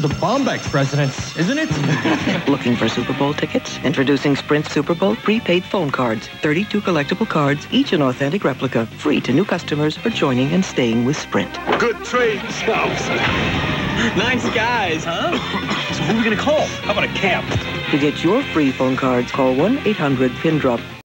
the Bombex residence, isn't it? Looking for Super Bowl tickets? Introducing Sprint Super Bowl prepaid phone cards. 32 collectible cards, each an authentic replica. Free to new customers for joining and staying with Sprint. Good trade, Scouts. nice guys, huh? so who are we going to call? How about a camp? To get your free phone cards, call 1-800-PIN-DROP.